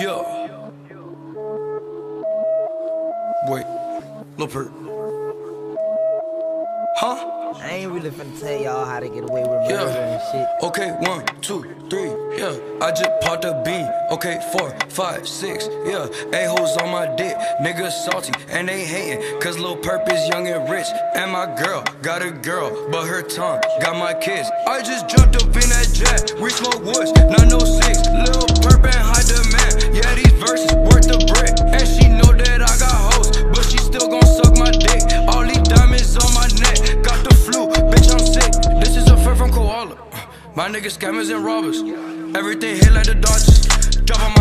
Yeah. Wait, Lil Perk. Huh? I ain't really finna tell y'all how to get away with murder and shit. Yeah. Okay, one, two, three, yeah. I just popped a bean. Okay, four, five, six, yeah. A-hoes on my dick. Niggas salty and they hating. Cause Lil Perp is young and rich. And my girl got a girl, but her tongue got my kids. I just jumped up in that jet. We smoke woods, 906. Lil My niggas scammers and robbers. Everything hit like the Dodgers. Drop all my